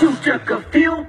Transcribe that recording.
You took a few